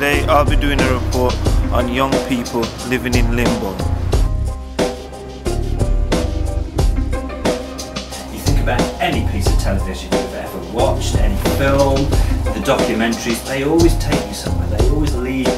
Today I'll be doing a report on young people living in limbo. You think about any piece of television you've ever watched, any film, the documentaries, they always take you somewhere, they always lead